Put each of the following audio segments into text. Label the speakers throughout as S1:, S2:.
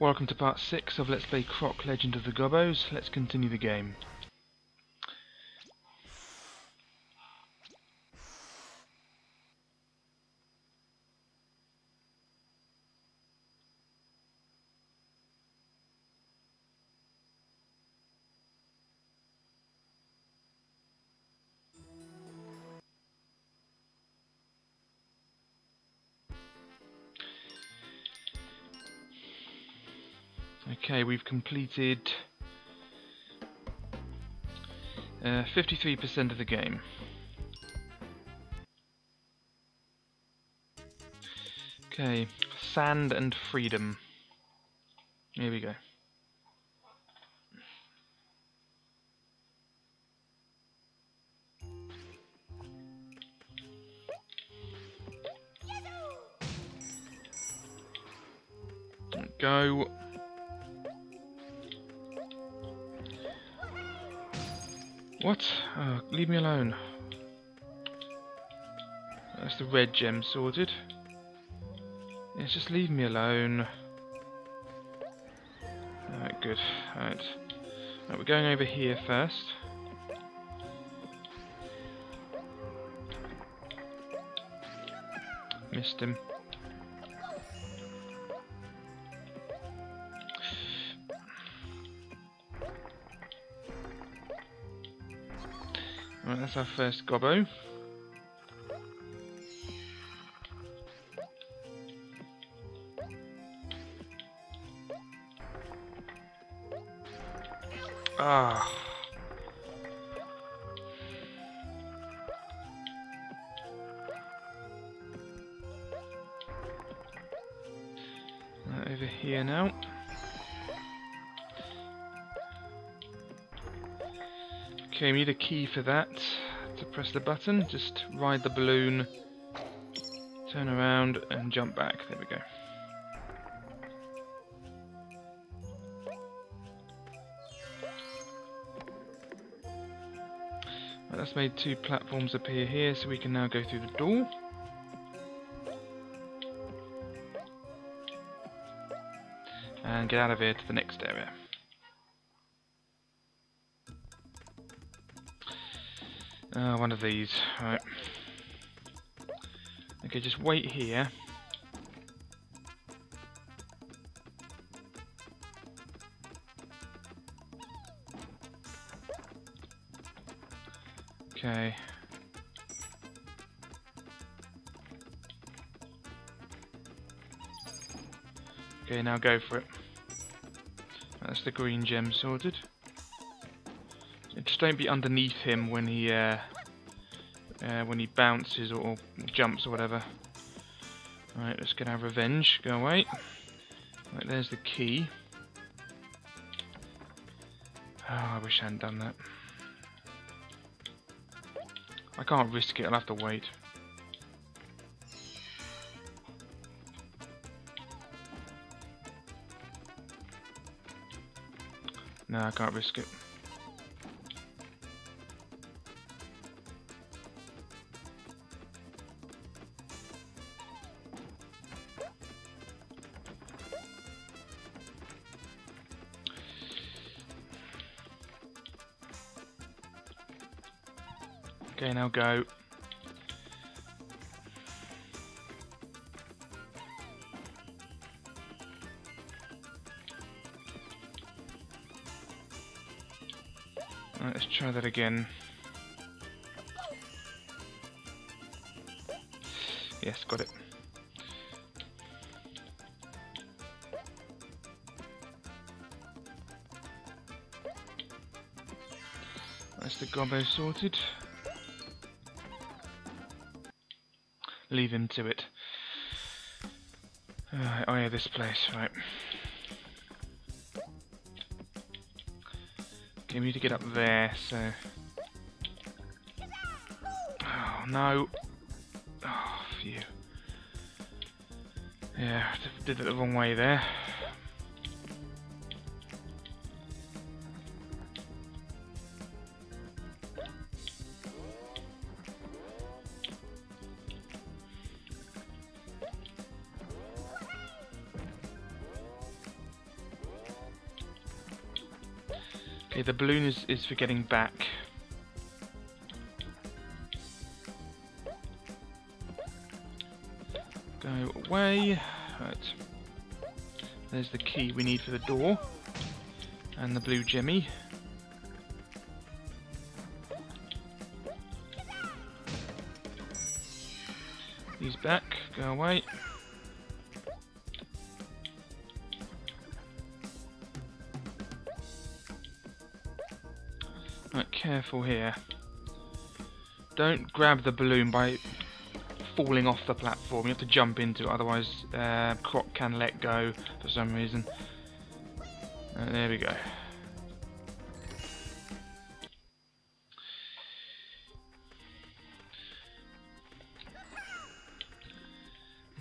S1: Welcome to part 6 of Let's Play Croc Legend of the Gobbos. Let's continue the game. We've completed 53% uh, of the game. Okay, sand and freedom. Here we go. Go. The red gem sorted. Yes, just leave me alone. Alright, good. Alright. Right, we're going over here first. Missed him. Right, that's our first gobbo. For that. To press the button, just ride the balloon, turn around and jump back. There we go. Right, that's made two platforms appear here, so we can now go through the door. And get out of here to the next area. Uh, one of these, right. Okay, just wait here. Okay. Okay, now go for it. That's the green gem sorted. Don't be underneath him when he uh, uh, when he bounces or, or, jumps or whatever. Alright, let's get our revenge. Go away. Right, there's the key. Oh, I wish I hadn't done that. I can't risk it, I'll have to wait. No, I can't risk it. Now go. Right, let's try that again. Yes, got it. That's the gobbo sorted. Leave him to it. Uh, oh yeah, this place, right. Okay, we need to get up there, so... Oh, no! Oh, phew. Yeah, did it the wrong way there. Balloon is, is for getting back. Go away. Right. There's the key we need for the door. And the blue jimmy. He's back. Go away. Careful here. Don't grab the balloon by falling off the platform. You have to jump into it, otherwise uh, Croc can let go for some reason. Uh, there we go.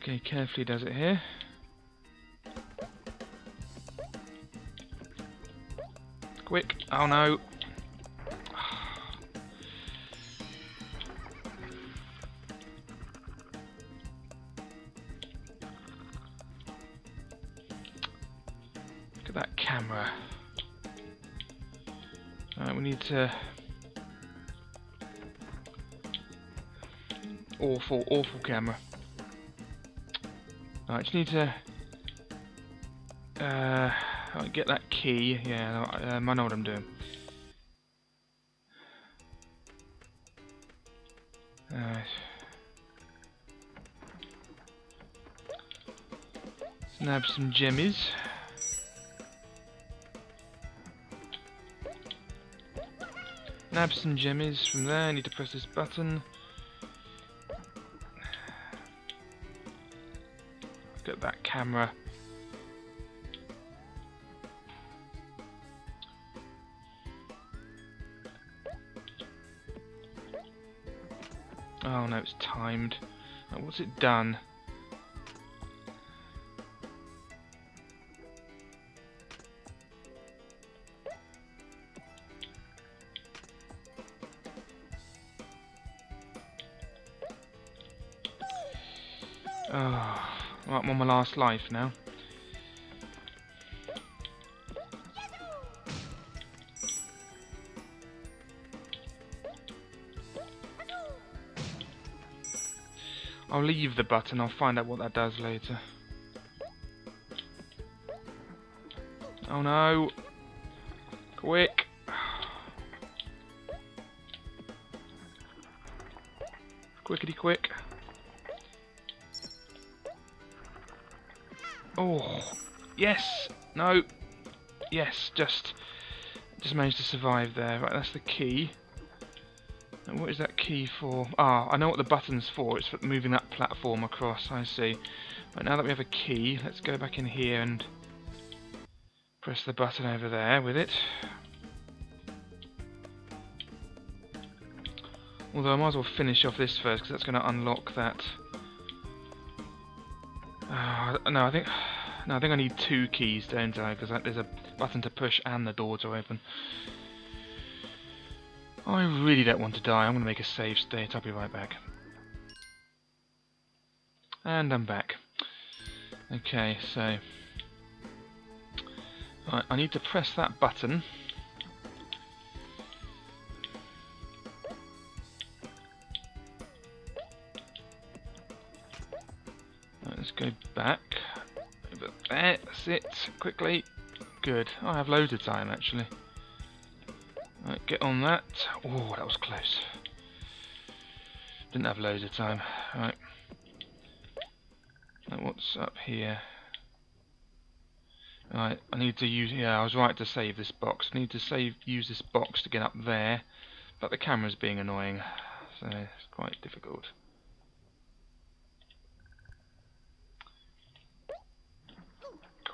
S1: Okay, carefully does it here. Quick! Oh no! Awful, awful camera. I just need to uh, get that key. Yeah, um, I know what I'm doing. Alright. Snap some jimmies. Nab some jimmies from there. I need to press this button. Get that camera. Oh no, it's timed. what's it done? Last life now. I'll leave the button, I'll find out what that does later. Oh no! No, yes, just, just managed to survive there. Right, that's the key. And what is that key for? Ah, I know what the button's for. It's for moving that platform across, I see. Right, now that we have a key, let's go back in here and press the button over there with it. Although I might as well finish off this first, because that's going to unlock that. Uh, no, I think no, I think I need two keys, don't I? Because there's a button to push and the door to open. I really don't want to die. I'm going to make a save state. I'll be right back. And I'm back. Okay, so... Right, I need to press that button. let's go back. It. Quickly. Good. I have loads of time actually. Right, get on that. Oh, that was close. Didn't have loads of time. Right. Now what's up here? Right, I need to use, yeah, I was right to save this box. I need to save, use this box to get up there, but the camera's being annoying, so it's quite difficult.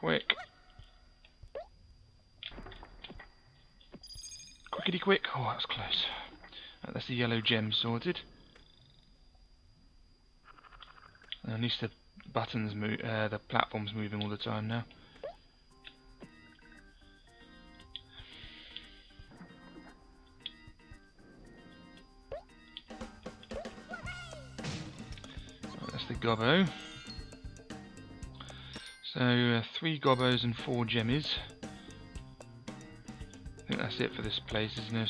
S1: Quick. Quickity quick. Oh, that's close. Right, that's the yellow gem sorted. And at least the buttons move, uh, the platform's moving all the time now. That's the gobbo. So uh, three gobbos and four jemmies. I think that's it for this place, isn't it?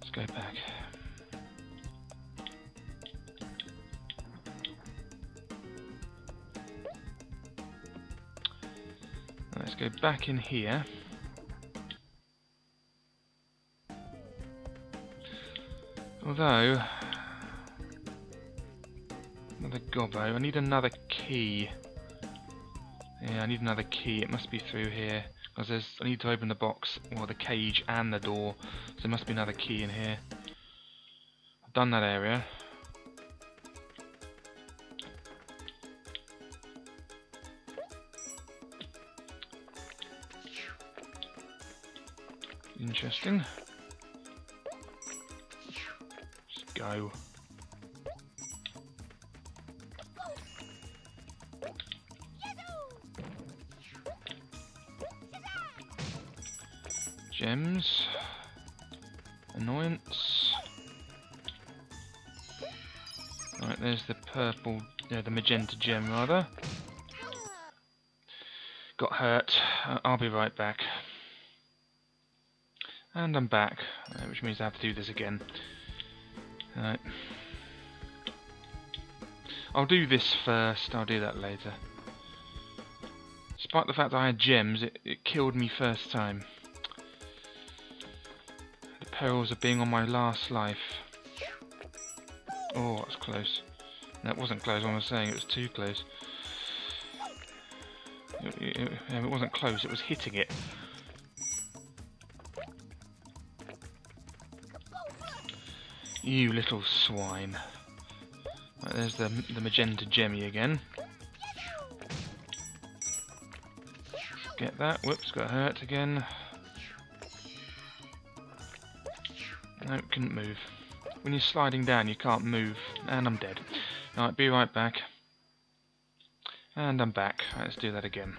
S1: Let's go back. Let's go back in here. Although, another gobbo. I need another key. Yeah, I need another key. It must be through here. Because there's, I need to open the box, or the cage and the door. So there must be another key in here. I've done that area. Interesting. Let's go. Gems. Annoyance. Right, there's the purple, yeah, the magenta gem rather. Got hurt. Uh, I'll be right back. And I'm back, uh, which means I have to do this again. Right. I'll do this first, I'll do that later. Despite the fact I had gems, it, it killed me first time. Perils of being on my last life. Oh, that's close. That wasn't close, I was saying, it was too close. It, it, it wasn't close, it was hitting it. You little swine. Right, there's the, the magenta gemmy again. Get that. Whoops, got hurt again. Couldn't move. When you're sliding down, you can't move. And I'm dead. Alright, be right back. And I'm back. Let's do that again.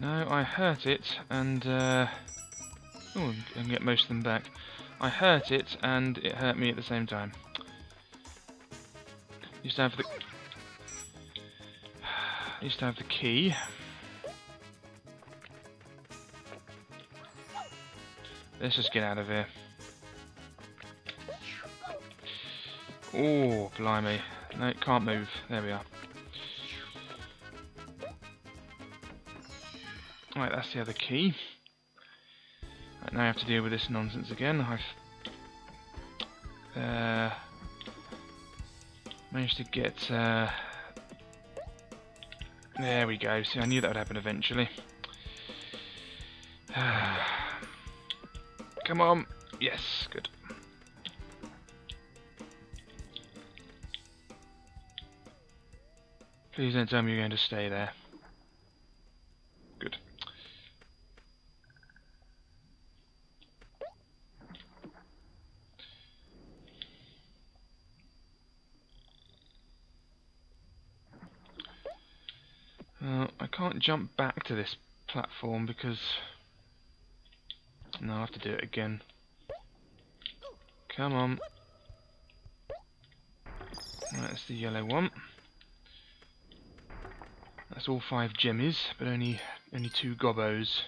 S1: No, I hurt it and uh oh, I can get most of them back. I hurt it and it hurt me at the same time. Used to have the used to have the key. Let's just get out of here. Oh, blimey. No, it can't move. There we are. Right, that's the other key. Right, now I have to deal with this nonsense again. I've uh, managed to get... Uh, there we go. See, I knew that would happen eventually. Come on. Yes, good. Please don't tell me you're going to stay there. Good. Uh, I can't jump back to this platform because... No, I'll have to do it again. Come on. That's the yellow one. That's all five jemmies, but only only two gobbos.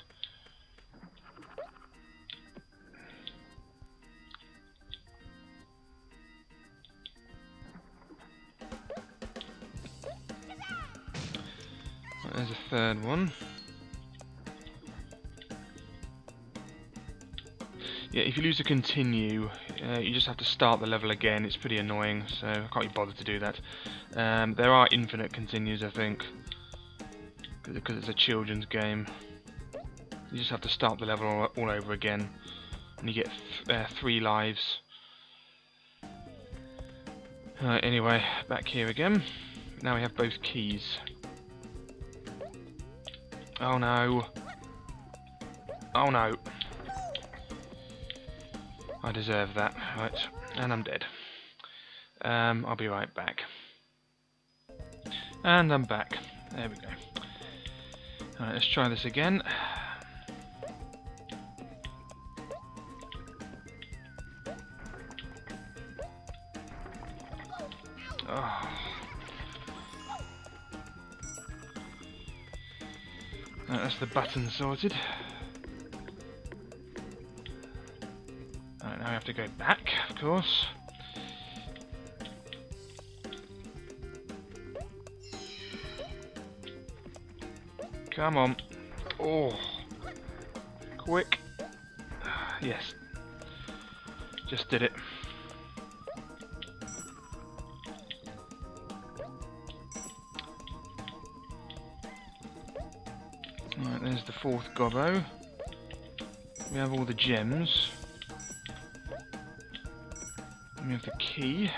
S1: You lose a continue, uh, you just have to start the level again. It's pretty annoying, so I can't be bothered to do that. Um, there are infinite continues, I think because it's a children's game. You just have to start the level all, all over again, and you get uh, three lives. Uh, anyway, back here again. Now we have both keys. Oh no. Oh no. I deserve that. Right, and I'm dead. Um, I'll be right back. And I'm back. There we go. Alright, let's try this again. Oh. that's the button sorted. To go back, of course. Come on. Oh. Quick. Yes. Just did it. Right, there's the fourth gobbo. We have all the gems. Have the key.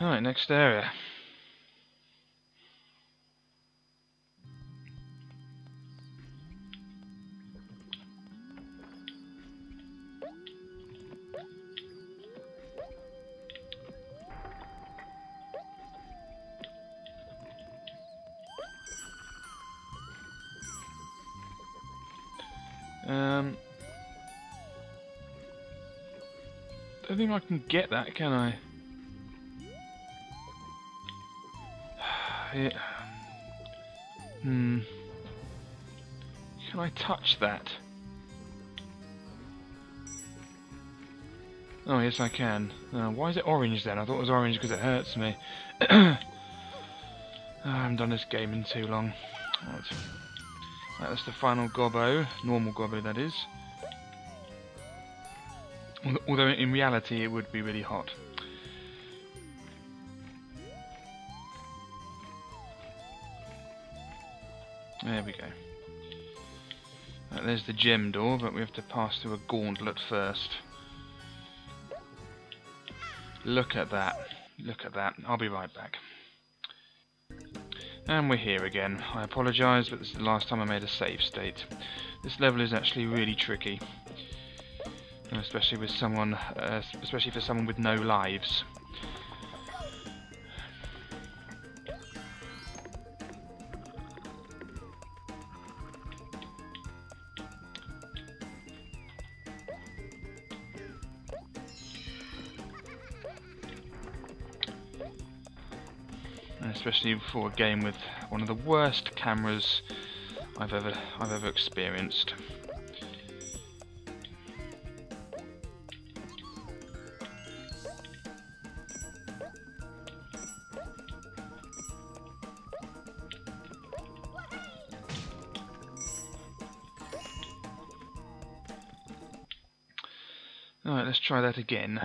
S1: Alright, next area. Can get that, can I? Yeah. Hmm. Can I touch that? Oh, yes I can. Uh, why is it orange then? I thought it was orange because it hurts me. oh, I haven't done this game in too long. Right. That's the final gobbo. Normal gobbo, that is. Although in reality it would be really hot. There we go. Uh, there's the gem door, but we have to pass through a gauntlet first. Look at that. Look at that. I'll be right back. And we're here again. I apologise, but this is the last time I made a save state. This level is actually really tricky. Especially with someone, uh, especially for someone with no lives. especially for a game with one of the worst cameras I've ever I've ever experienced. That again.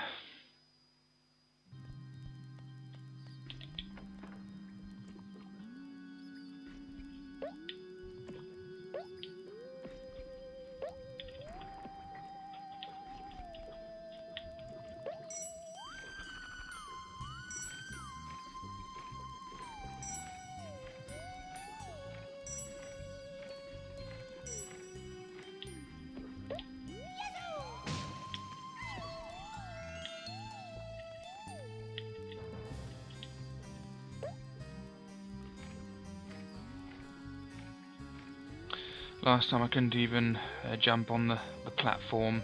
S1: Last time I couldn't even uh, jump on the, the platform.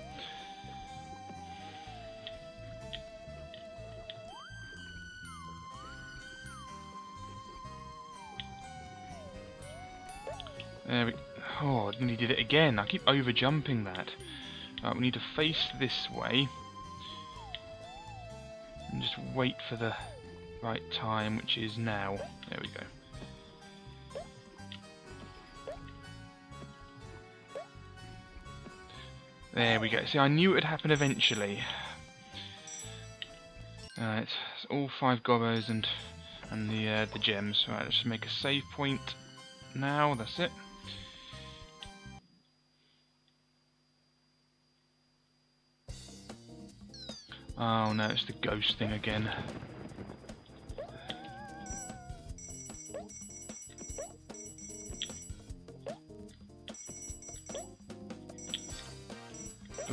S1: There we Oh, I nearly did it again. I keep over jumping that. Right, we need to face this way. And just wait for the right time, which is now. There we go. There we go. See, I knew it would happen eventually. Alright, all five gobbos and and the uh, the gems. Right, let's just make a save point now. That's it. Oh no, it's the ghost thing again.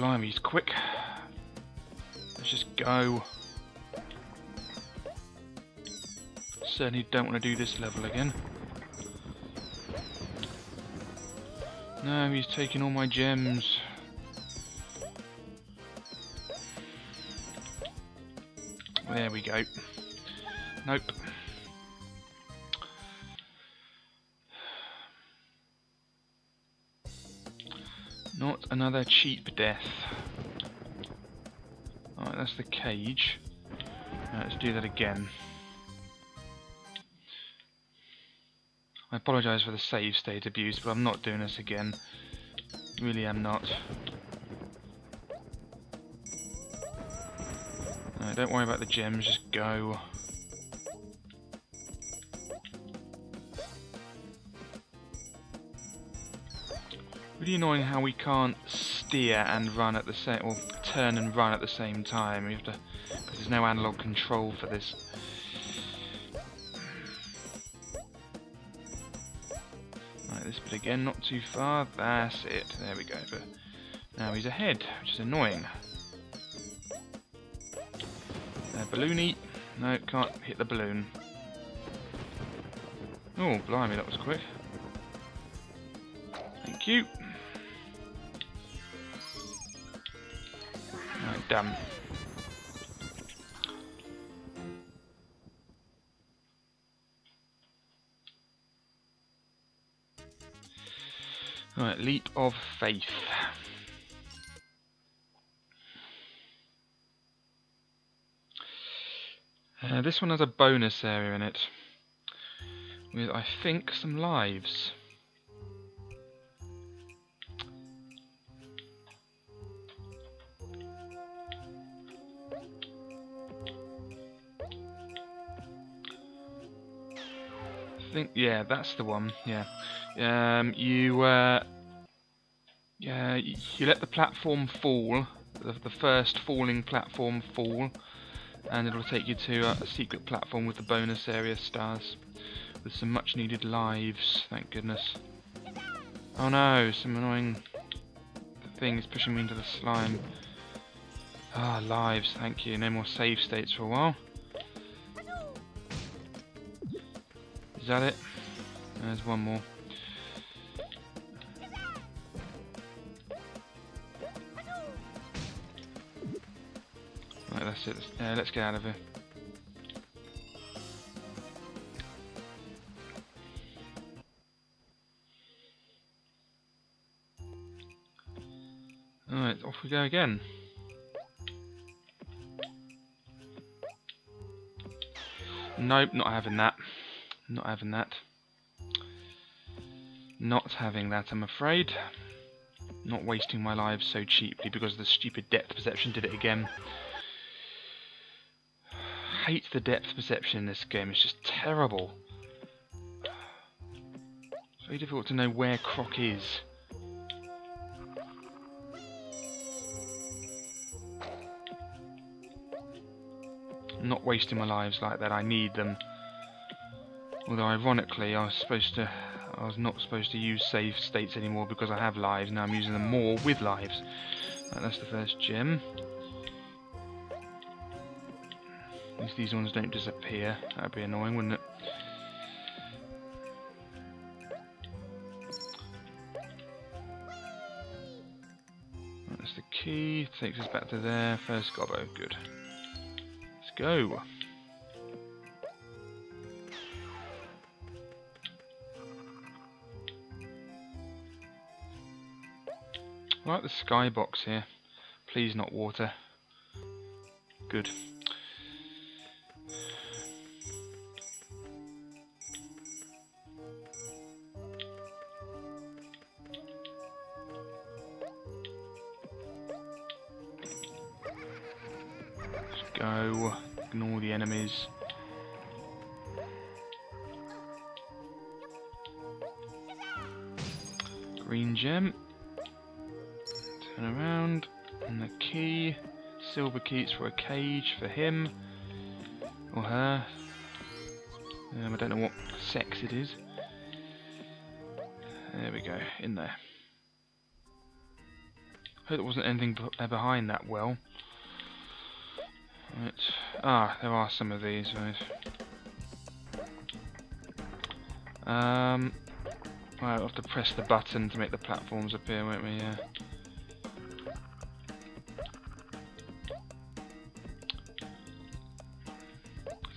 S1: Blimey, he's quick. Let's just go. Certainly don't want to do this level again. No, he's taking all my gems. There we go. Nope. Another cheap death. Alright, that's the cage. Right, let's do that again. I apologise for the save state abuse, but I'm not doing this again. Really am not. No, don't worry about the gems, just go. Really annoying how we can't steer and run at the same, or turn and run at the same time. We have to, because there's no analog control for this. Right, this bit again, not too far. That's it. There we go. But now he's ahead, which is annoying. Uh, balloony. No, can't hit the balloon. Oh, blimey, that was quick. Thank you. Done. Right, leap of faith. Uh, this one has a bonus area in it with, I think, some lives. Think, yeah, that's the one, yeah. Um, you, uh, yeah, you let the platform fall, the, the first falling platform fall, and it'll take you to a, a secret platform with the bonus area stars, with some much needed lives, thank goodness. Oh no, some annoying thing is pushing me into the slime. Ah, lives, thank you, no more save states for a while. That it? There's one more. Right, that's it. Uh, let's get out of here. Alright, off we go again. Nope, not having that. Not having that. Not having that, I'm afraid. Not wasting my lives so cheaply because the stupid depth perception did it again. Hate the depth perception in this game, it's just terrible. Very difficult to know where Croc is. Not wasting my lives like that, I need them. Although ironically I was supposed to I was not supposed to use save states anymore because I have lives, now I'm using them more with lives. Right, that's the first gem. At least these ones don't disappear, that would be annoying wouldn't it? That's the key, takes us back to there, first gobbo, good. Let's go. Like the skybox here. Please not water. Good. Keys for a cage for him. Or her. Um, I don't know what sex it is. There we go, in there. Hope there wasn't anything behind that well. Right. Ah, there are some of these, right. Um, right, we'll have to press the button to make the platforms appear, won't we? Yeah.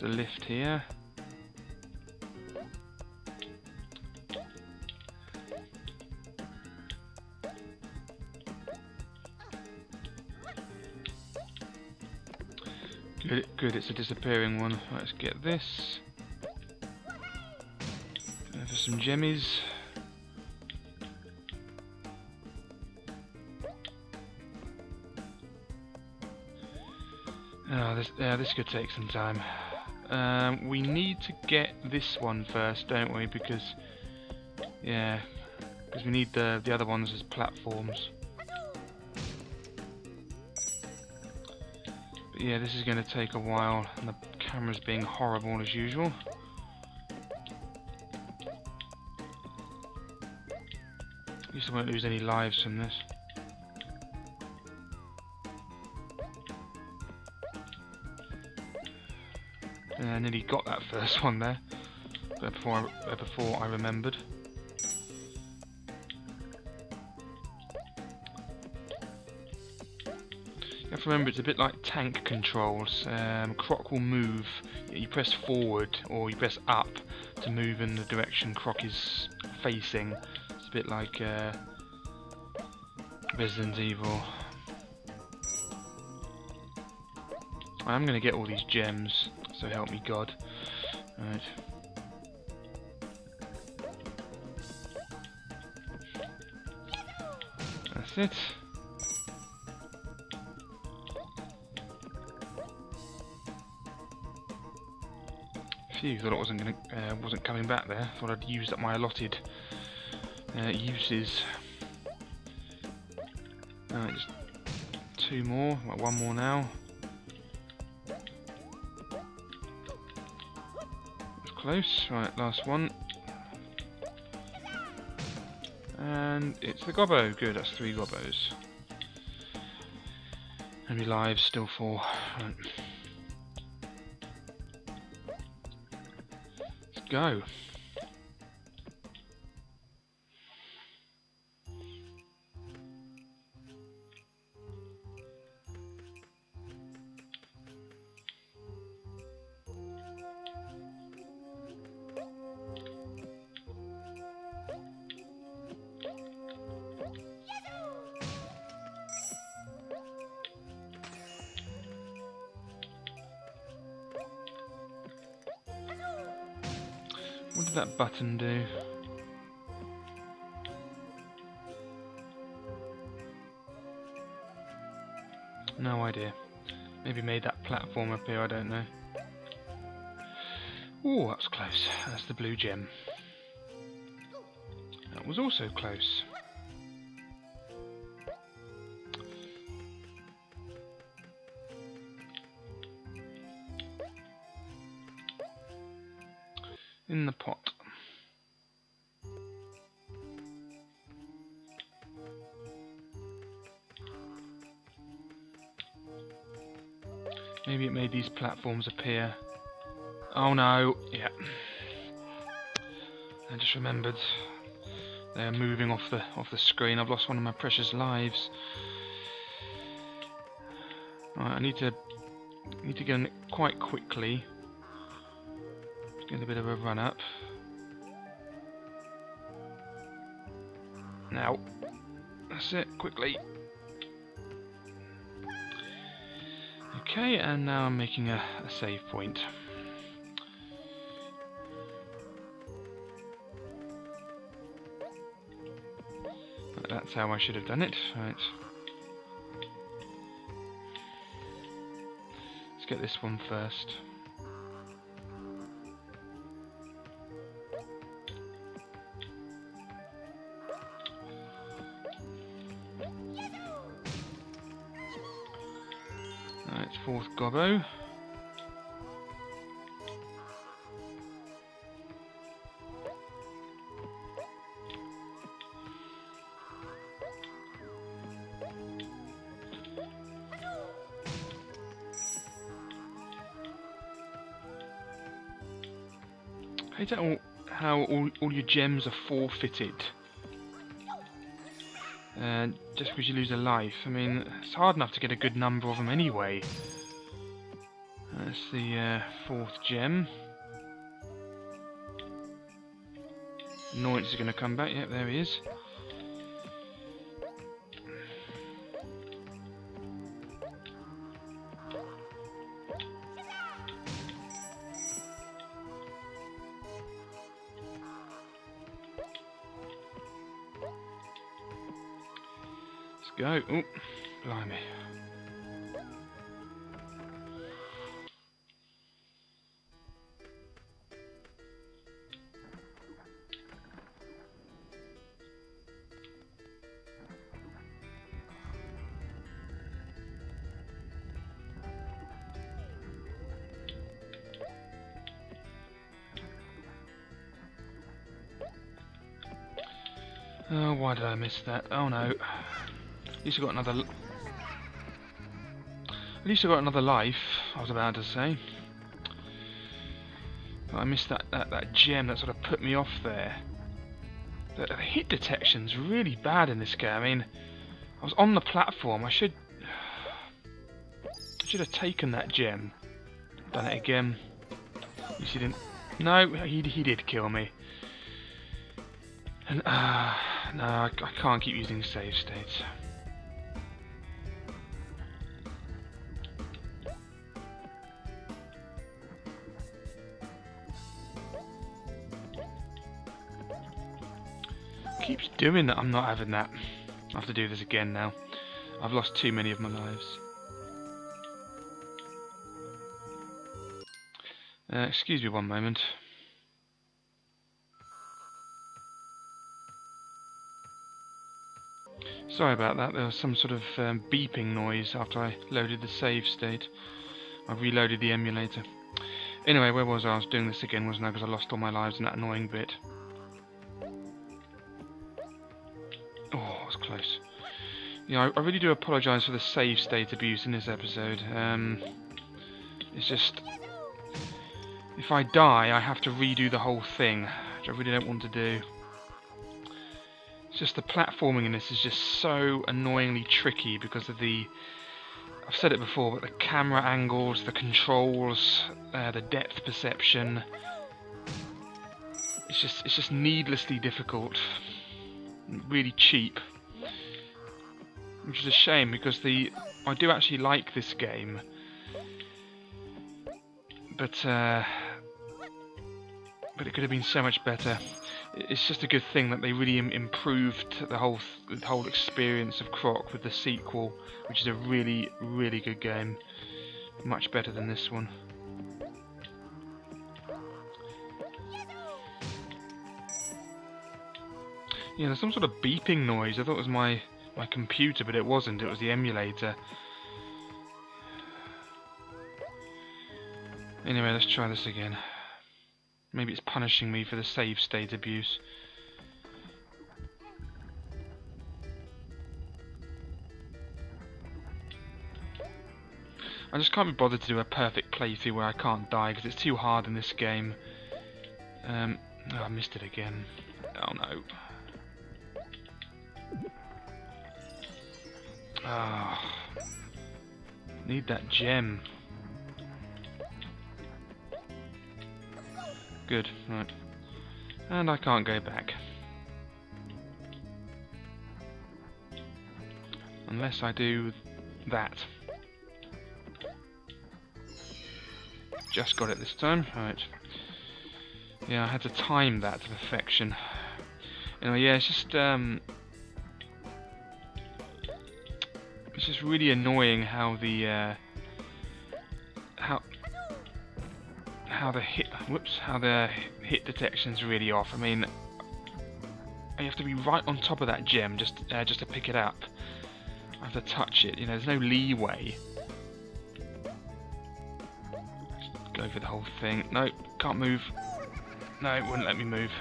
S1: A lift here. Good, good, it's a disappearing one. Let's get this. For some jemmies. Oh, this, yeah, this could take some time. Um, we need to get this one first, don't we? Because, yeah, because we need the the other ones as platforms. But yeah, this is going to take a while, and the camera's being horrible as usual. At least I won't lose any lives from this. Nearly got that first one there, before I, before I remembered. You have to remember it's a bit like tank controls. Um, Croc will move. You press forward or you press up to move in the direction Croc is facing. It's a bit like uh, Resident Evil. I'm going to get all these gems. So help me God. That's it. Phew, thought it wasn't gonna uh, wasn't coming back there. Thought I'd used up my allotted uh, uses. Right, just two more, one more now. Close. Right, last one. And it's the gobbo. Good, that's three gobbos. And my lives still four. Right. Let's go. Button do? No idea. Maybe made that platform appear, I don't know. Oh, that was close. That's the blue gem. That was also close. Platforms appear. Oh no, yeah. I just remembered they're moving off the off the screen. I've lost one of my precious lives. Right, I need to need to go quite quickly. Get a bit of a run up. Now, that's it, quickly. Okay, and now I'm making a, a save point. That's how I should have done it. Right. Let's get this one first. Gobbo. I don't know how all, all your gems are forfeited. Uh, just because you lose a life. I mean, it's hard enough to get a good number of them anyway. That's the uh, fourth gem. Annoyance is going to come back. Yep, there he is. Why did I miss that? Oh no. At least I got another. At least I got another life. I was about to say. But I missed that, that that gem that sort of put me off there. The, the hit detection's really bad in this game. I mean, I was on the platform. I should. I should have taken that gem. Done it again. You see, didn't. No, he he did kill me. And uh, no, I, I can't keep using save states. keeps doing that. I'm not having that. I have to do this again now. I've lost too many of my lives. Uh, excuse me one moment. Sorry about that, there was some sort of um, beeping noise after I loaded the save state. I reloaded the emulator. Anyway, where was I? I was doing this again, wasn't I? Because I lost all my lives in that annoying bit. Oh, it's close. Yeah, I, I really do apologise for the save state abuse in this episode. Um, it's just... If I die, I have to redo the whole thing, which I really don't want to do. It's just the platforming in this is just so annoyingly tricky because of the... I've said it before, but the camera angles, the controls, uh, the depth perception... It's just, it's just needlessly difficult. Really cheap which is a shame because the I do actually like this game, but uh, but it could have been so much better. It's just a good thing that they really improved the whole th the whole experience of Croc with the sequel, which is a really really good game, much better than this one. Yeah, there's some sort of beeping noise. I thought it was my my computer, but it wasn't. It was the emulator. Anyway, let's try this again. Maybe it's punishing me for the save state abuse. I just can't be bothered to do a perfect playthrough where I can't die because it's too hard in this game. Um, oh, I missed it again. Oh no. Ah, need that gem. Good, right. And I can't go back. Unless I do that. Just got it this time, right. Yeah, I had to time that to perfection. Anyway, yeah, it's just, um, It's just really annoying how the uh, how how the hit whoops how the hit detection's really off. I mean, you have to be right on top of that gem just uh, just to pick it up. I have to touch it. You know, there's no leeway. Just go for the whole thing. No, can't move. No, it wouldn't let me move.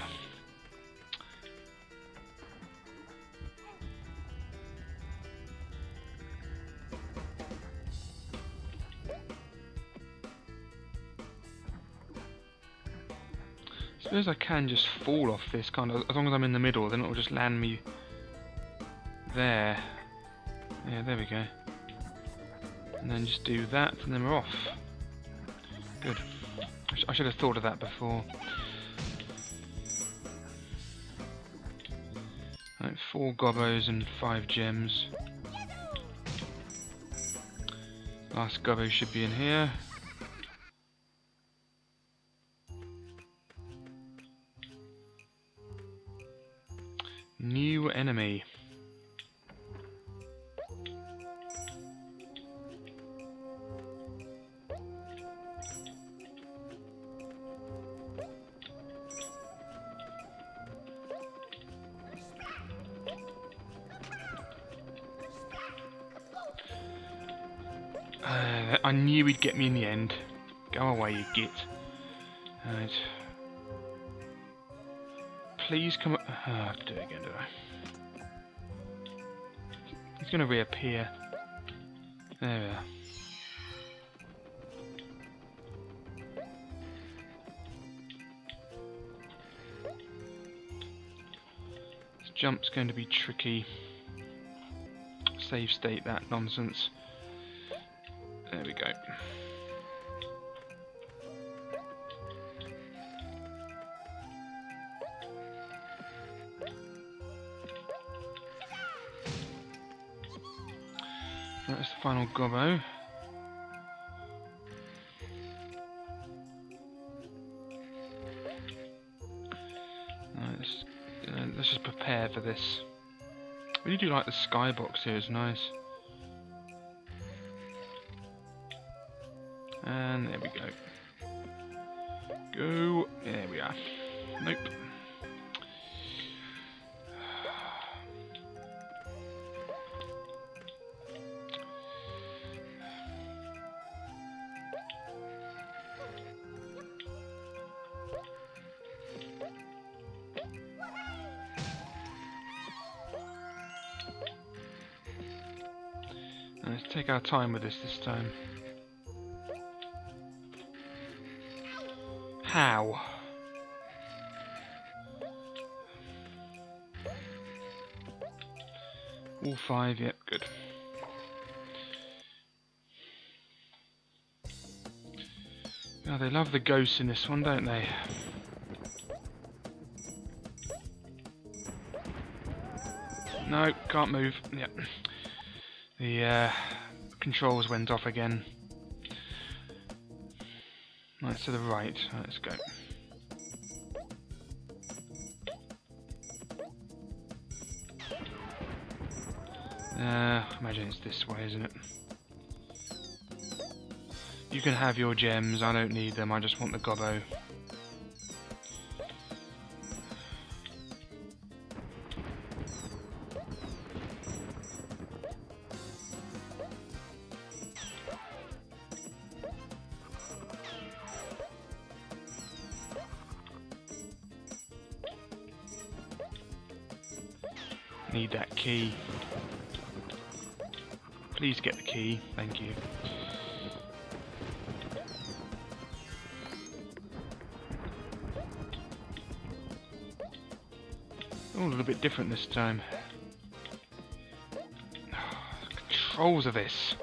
S1: Suppose I can just fall off this kind of, as long as I'm in the middle, then it'll just land me there. Yeah, there we go. And then just do that, and then we're off. Good. I, sh I should have thought of that before. Right, four gobbos and five gems. Last gobbo should be in here. I knew he'd get me in the end. Go away, you git. Right. Please come. Oh, I have to do it again, do I? He's going to reappear. There we are. This jump's going to be tricky. Save state that nonsense. Gobbo. Let's, uh, let's just prepare for this. Really do like the skybox here, it's nice. Time with this this time. How? All five, yep, good. Oh, they love the ghosts in this one, don't they? No, can't move. Yep. The uh, controls went off again. Right, to the right. Let's go. Uh, imagine it's this way, isn't it? You can have your gems, I don't need them, I just want the gobbo. Thank you. Oh, a little bit different this time. Controls of this.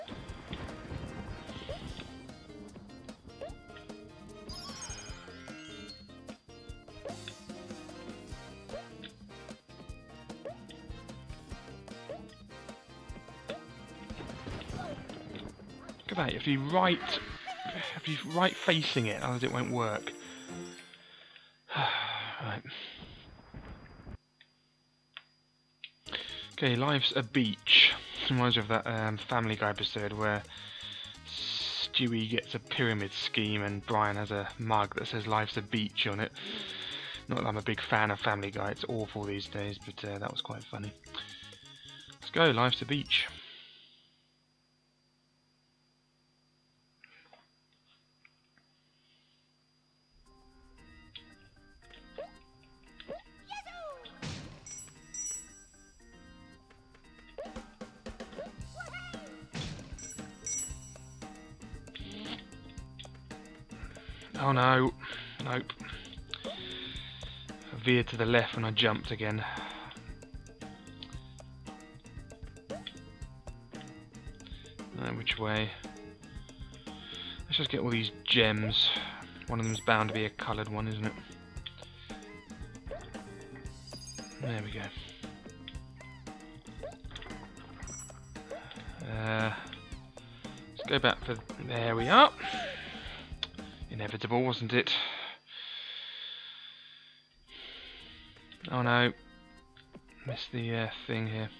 S1: You right if you right facing it, otherwise it won't work. right. Okay, life's a beach. Reminds me of that um, Family Guy episode where Stewie gets a pyramid scheme and Brian has a mug that says life's a beach on it. Not that I'm a big fan of Family Guy, it's awful these days, but uh, that was quite funny. Let's go, life's a beach. Oh no, nope. veered to the left when I jumped again. Which way? Let's just get all these gems. One of them's bound to be a coloured one, isn't it? There we go. Uh, let's go back for... There we are. Inevitable, wasn't it? Oh no. Missed the uh, thing here.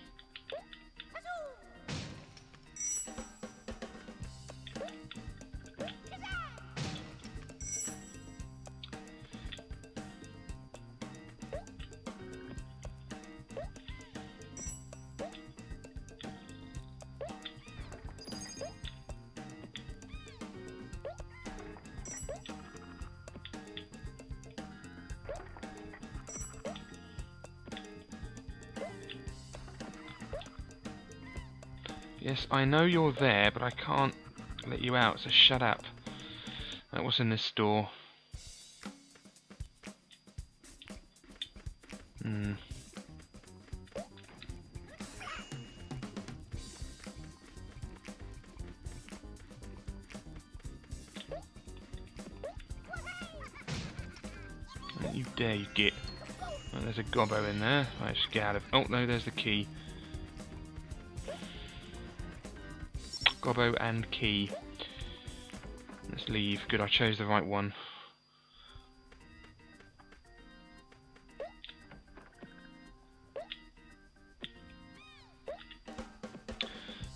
S1: I know you're there, but I can't let you out, so shut up. That was in this door. Hmm. You dare you get. Oh, there's a gobbo in there. I just get out of. Oh no, there's the key. Gobbo and key. Let's leave. Good, I chose the right one.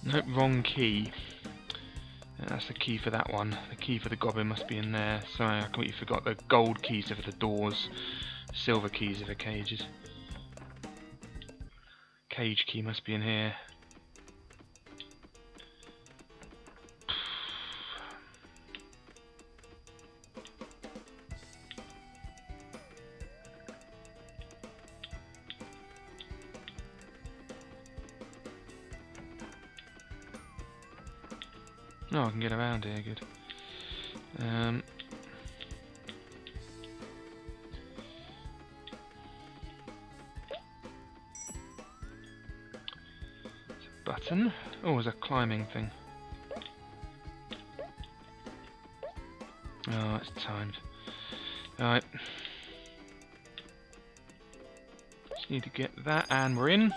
S1: Nope, wrong key. That's the key for that one. The key for the goblin must be in there. Sorry, I completely forgot. The gold keys are for the doors. Silver keys are for cages. Cage key must be in here. No, I can get around here, good. Um, button. Oh, there's a climbing thing. Oh, it's timed. Alright. Just need to get that, and we're in.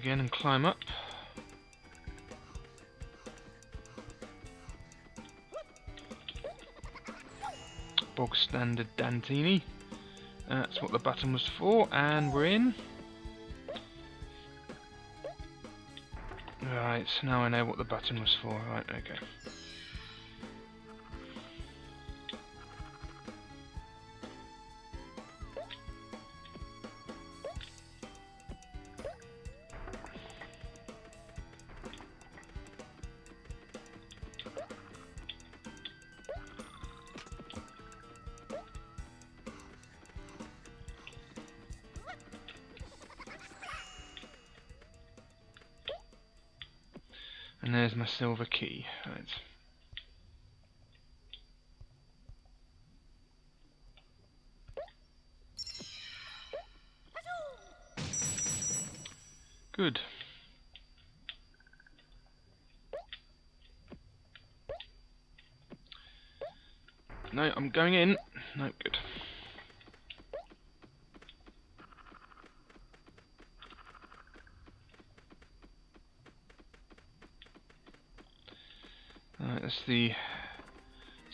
S1: Again and climb up. Bog standard Dantini. That's what the button was for, and we're in. Right, so now I know what the button was for. Right, okay. And there's my silver key. Right. Good. No, I'm going in. No, good.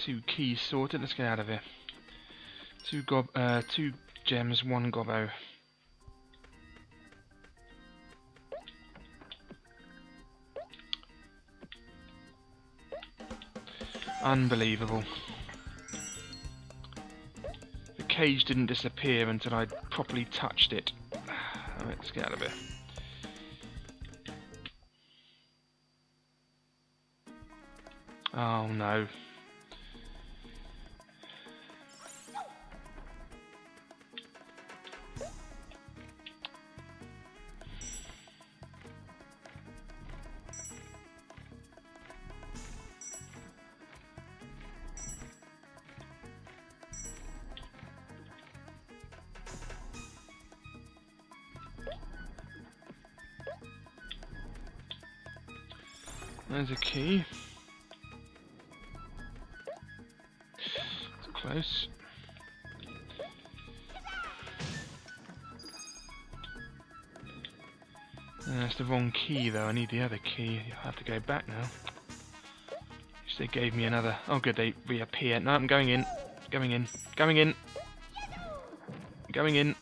S1: two keys sorted. Let's get out of here. Two gob, uh, two gems, one gobbo. Unbelievable. The cage didn't disappear until I properly touched it. Let's get out of here. Oh no. There's a key. It's close. Uh, that's the wrong key though, I need the other key. I have to go back now. They gave me another. Oh good, they reappear. No, I'm going in. Going in. Going in. Going in.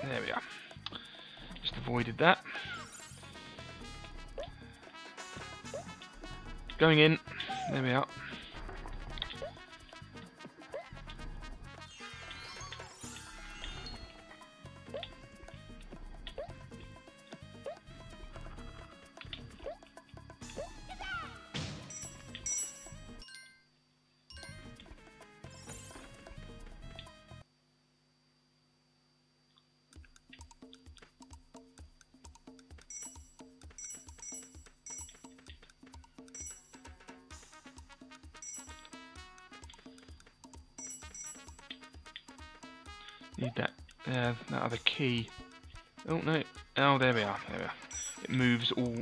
S1: There we are. Just avoided that. Going in. There we are. Key. Oh no! Oh, there we are. There we are. It moves all.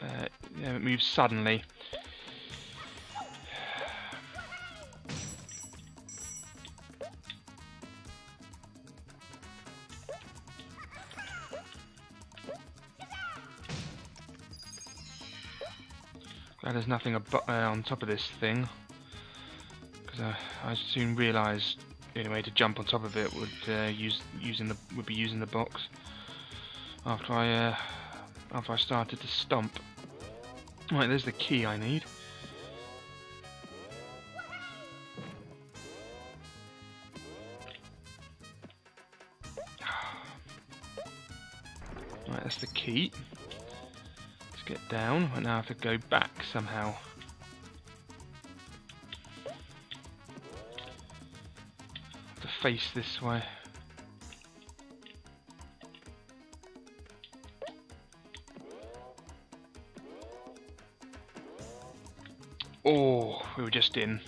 S1: Uh, yeah, it moves suddenly. Glad there's nothing uh, on top of this thing, because uh, I soon realised the only way to jump on top of it would uh, use using the would be using the box. After I uh, after I started to stomp. Right, there's the key I need. Right, that's the key. Let's get down. I now have to go back somehow. Face this way. Oh, we were just in.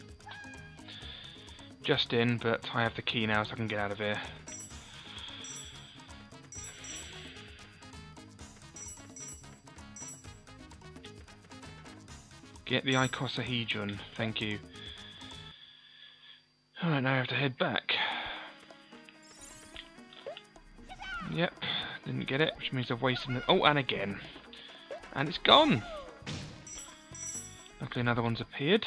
S1: Just in, but I have the key now so I can get out of here. Get the icosahedron, thank you. Alright, now I have to head back. Yep, didn't get it, which means I've wasted it. Oh, and again. And it's gone! Luckily another one's appeared.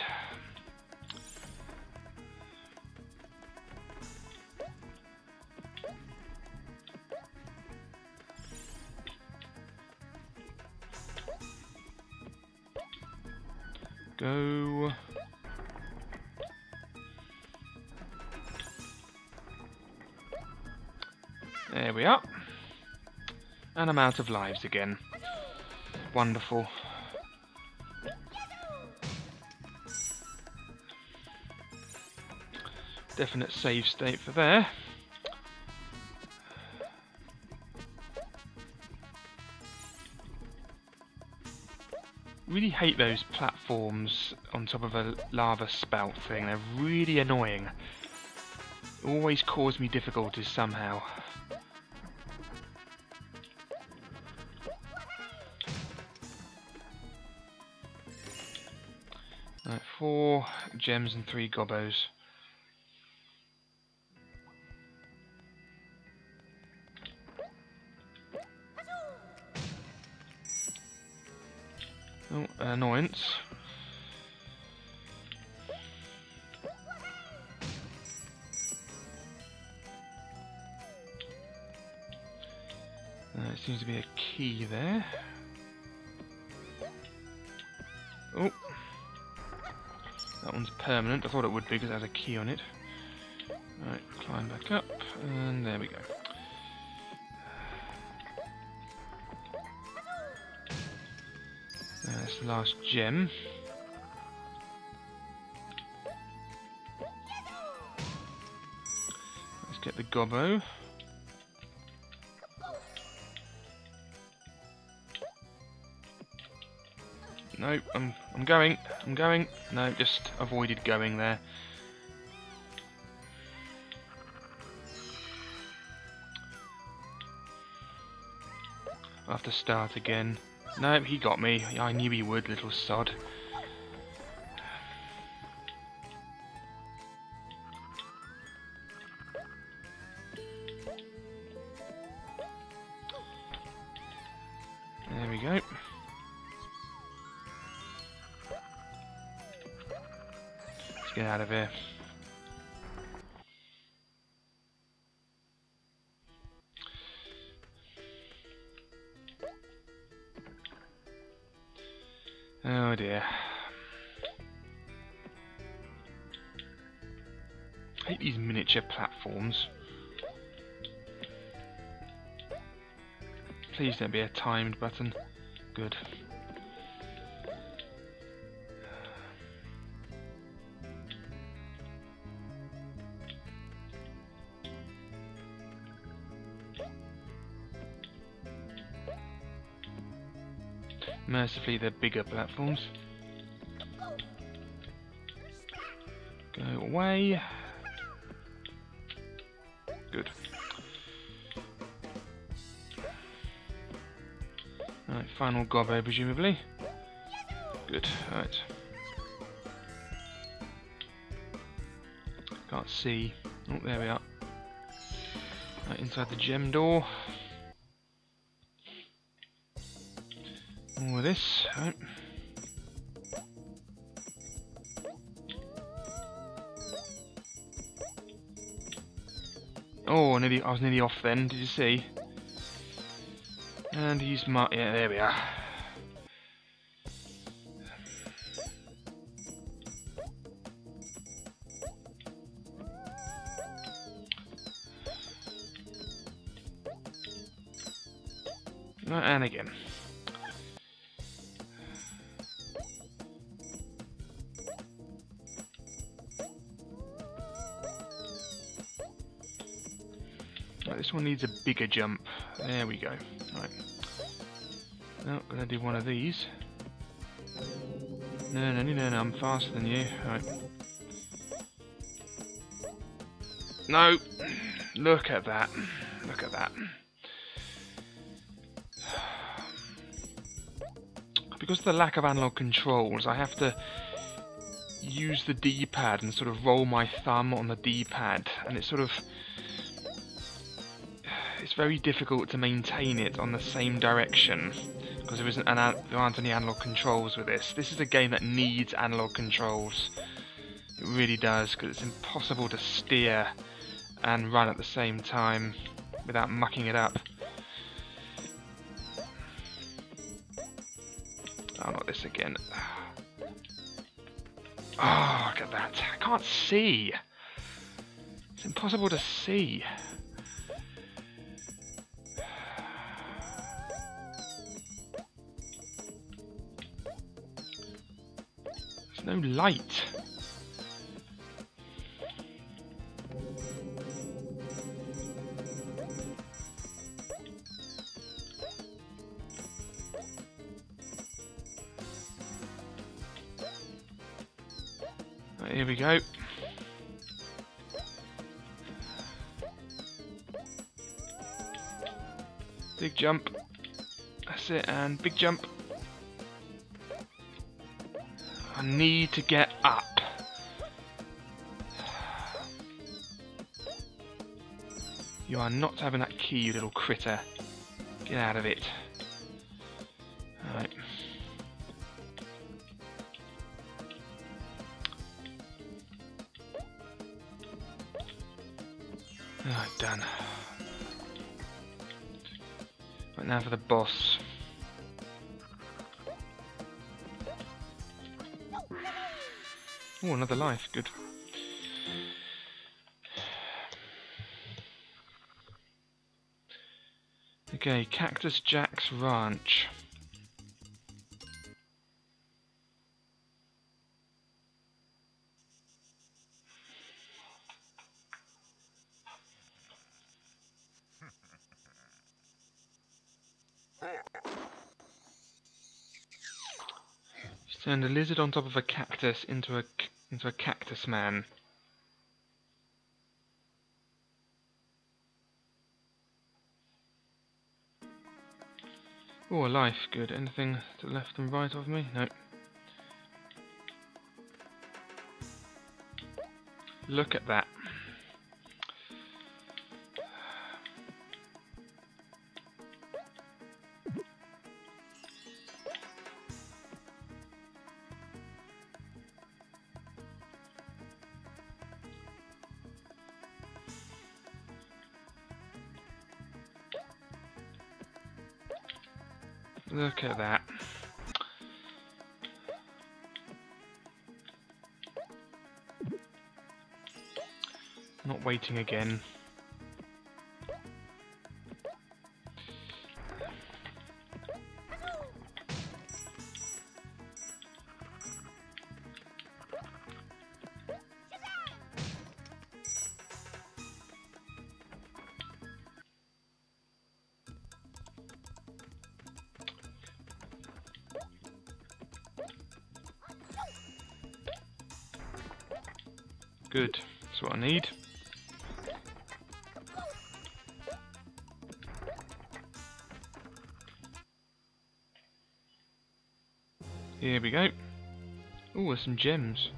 S1: Out of lives again. Wonderful. Definite save state for there. Really hate those platforms on top of a lava spout thing. They're really annoying. Always cause me difficulties somehow. Gems and three gobbos. Thought it would be because it has a key on it. Right, climb back up, and there we go. That's the last gem. Let's get the gobbo. No, I'm I'm going. I'm going. No, just avoided going there. I'll have to start again. No, he got me. I knew he would, little sod. Platforms. Please don't be a timed button. Good. Mercifully, they're bigger platforms. Go away. Final gobbo, presumably. Good, alright. Can't see. Oh, there we are. Right, inside the gem door. More of this. Right. Oh, nearly, I was nearly off then, did you see? And he's my, yeah, there we are. Uh, and again. Right, this one needs a bigger jump. There we go. Right. No, I'm gonna do one of these. No, no, no, no, no, I'm faster than you. Right. No! Look at that. Look at that. Because of the lack of analog controls, I have to use the D-pad and sort of roll my thumb on the D-pad, and it's sort of very difficult to maintain it on the same direction because there isn't an, there aren't any analog controls with this. This is a game that needs analog controls. It really does because it's impossible to steer and run at the same time without mucking it up. Oh, not this again. Oh, look at that. I can't see. It's impossible to see. Light. Right, here we go. Big jump. That's it, and big jump. I need to get up. You are not having that key, you little critter. Get out of it. Alright. Alright, done. Right now for the boss. Oh, another life. Good. Okay, Cactus Jack's Ranch. Turned a lizard on top of a cactus into a into a cactus man. Oh, a life. Good. Anything to the left and right of me? No. Look at that. Waiting again. Good. That's what I need. We go. Oh, there's some gems.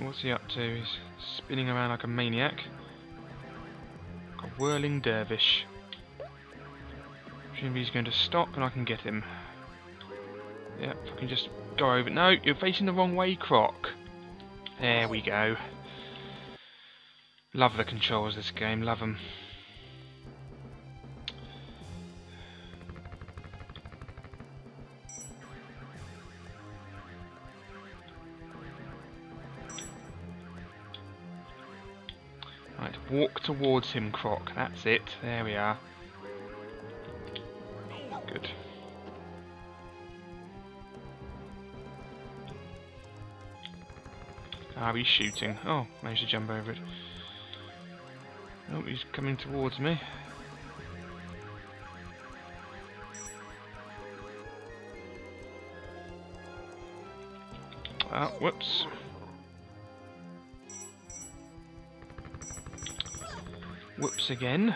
S1: What's he up to? He's spinning around like a maniac. A whirling dervish. Presumably he's going to stop and I can get him. Yep, I can just go over. No, you're facing the wrong way, Croc. There we go. Love the controls this game, love them. Towards him, Croc. That's it. There we are. Good. Ah, he's shooting. Oh, managed to jump over it. Oh, he's coming towards me. Ah, whoops. Whoops again.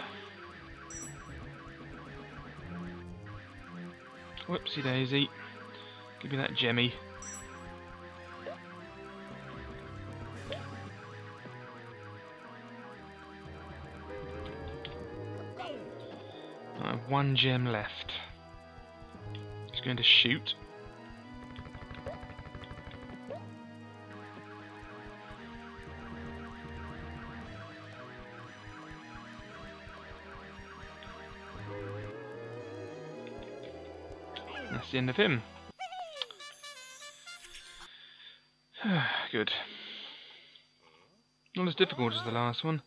S1: Whoopsie daisy. Give me that gemmy. I have one gem left. He's going to shoot. That's the end of him. Good. Not as difficult as the last one.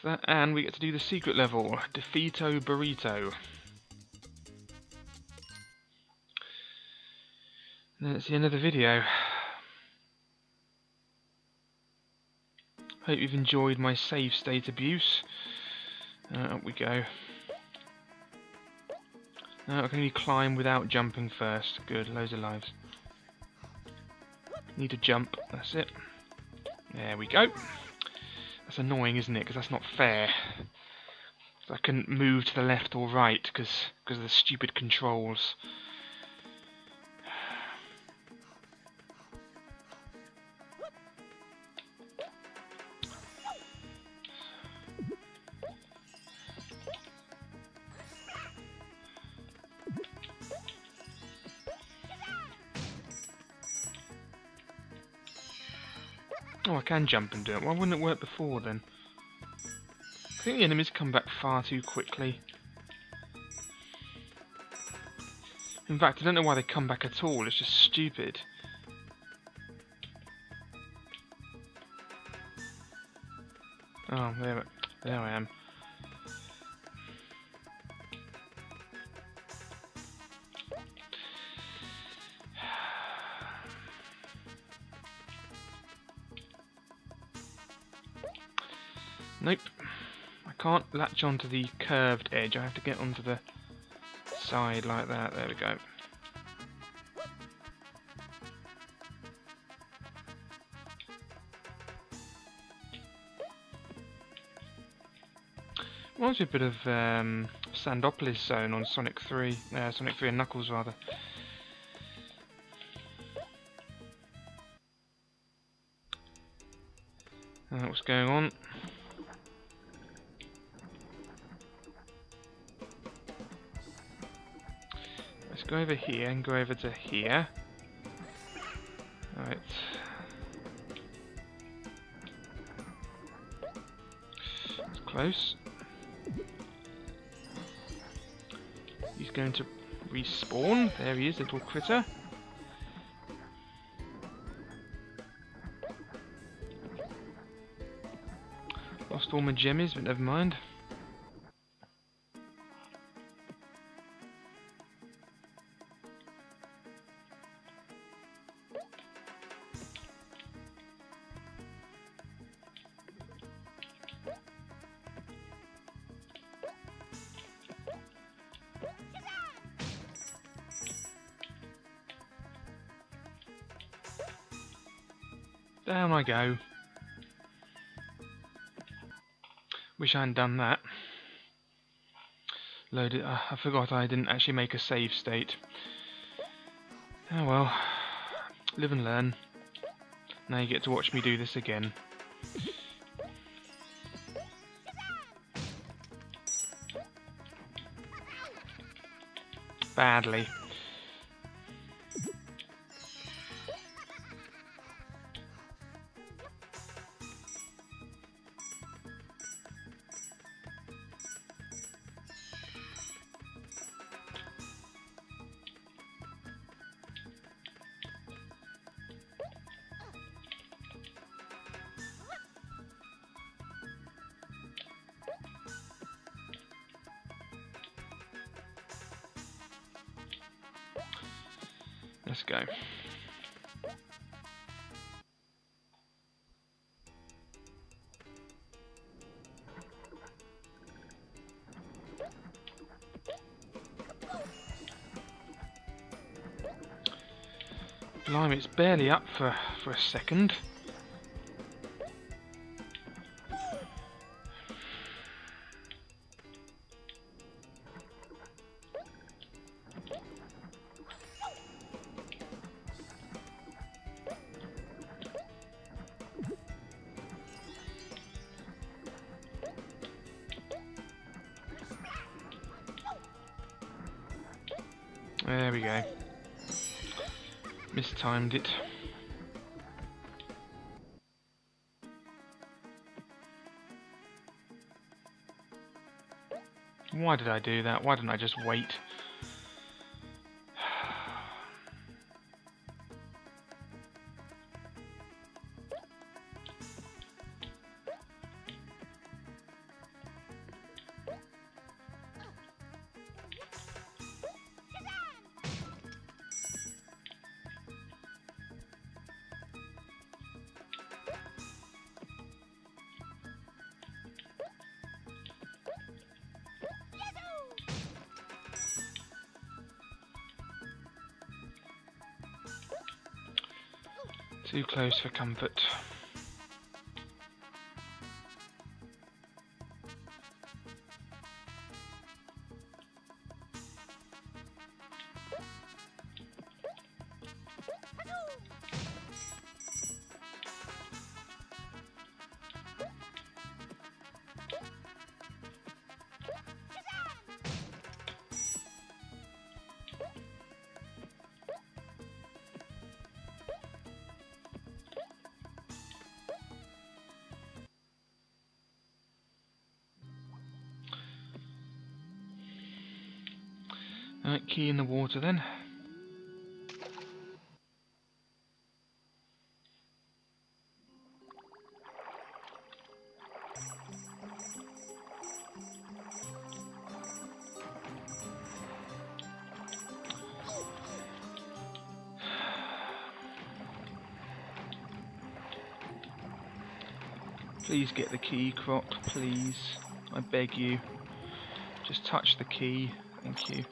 S1: So that, and we get to do the secret level, Defeato Burrito. And that's the end of the video. Hope you've enjoyed my save state abuse. Uh, up we go. Now I can only climb without jumping first. Good, loads of lives. Need to jump, that's it. There we go. That's annoying, isn't it? Because that's not fair. I couldn't move to the left or right because because of the stupid controls. Can jump and do it. Why wouldn't it work before then? I think the enemies come back far too quickly. In fact, I don't know why they come back at all. It's just stupid. Oh, there, there I am. Nope. I can't latch onto the curved edge. I have to get onto the side like that. There we go. Reminds me a bit of um, Sandopolis Zone on Sonic 3, uh, Sonic 3 and Knuckles rather. Uh, what's going on? Go over here and go over to here. Alright. It's close. He's going to respawn. There he is, little critter. Lost all my jemmies, but never mind. I go. Wish I hadn't done that. Loaded. Uh, I forgot I didn't actually make a save state. Oh well. Live and learn. Now you get to watch me do this again. Badly. Blimey, it's barely up for, for a second. Mistimed it. Why did I do that? Why didn't I just wait? Too close for comfort. Alright, key in the water then. Please get the key, Croc, please. I beg you. Just touch the key. Thank you.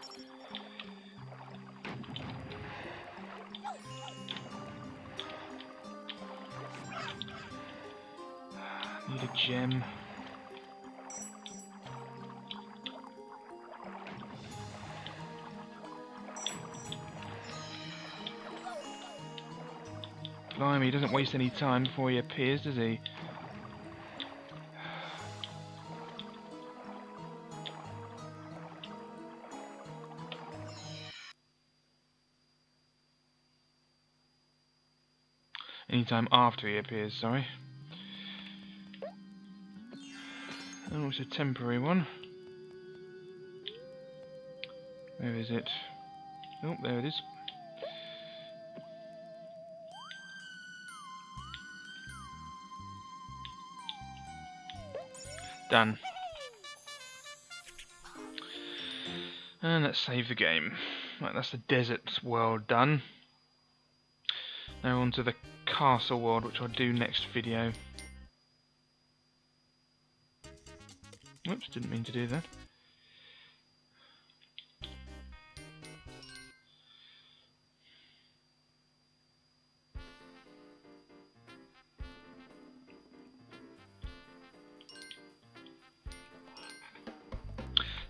S1: Blimey, he doesn't waste any time before he appears, does he? Anytime after he appears, sorry. It's a temporary one. Where is it? Oh, there it is. Done. And let's save the game. Right, that's the desert world done. Now on to the castle world, which I'll do next video. Didn't mean to do that.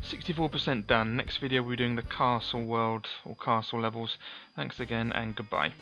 S1: Sixty-four percent done. Next video we're doing the castle world or castle levels. Thanks again and goodbye.